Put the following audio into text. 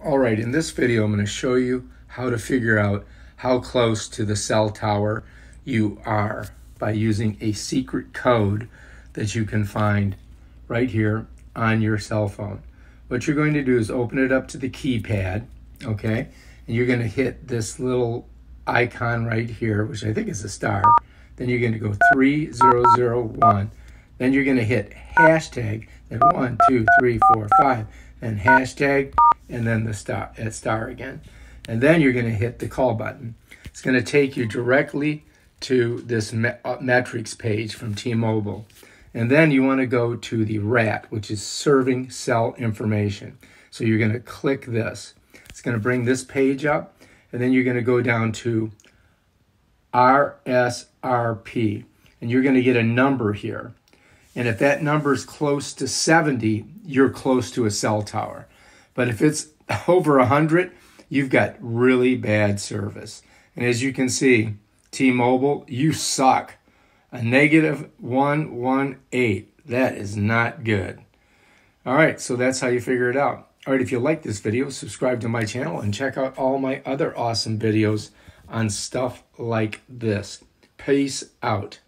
All right, in this video, I'm going to show you how to figure out how close to the cell tower you are by using a secret code that you can find right here on your cell phone. What you're going to do is open it up to the keypad, okay? And you're going to hit this little icon right here, which I think is a star. Then you're going to go 3001. Then you're going to hit hashtag, then one, two, three, four, five, and hashtag, and then the star, uh, star again. And then you're going to hit the call button. It's going to take you directly to this uh, metrics page from T-Mobile. And then you want to go to the RAT, which is serving cell information. So you're going to click this. It's going to bring this page up, and then you're going to go down to RSRP, and you're going to get a number here. And if that number is close to 70, you're close to a cell tower. But if it's over 100, you've got really bad service. And as you can see, T-Mobile, you suck. A negative 118. That is not good. All right, so that's how you figure it out. All right, if you like this video, subscribe to my channel and check out all my other awesome videos on stuff like this. Peace out.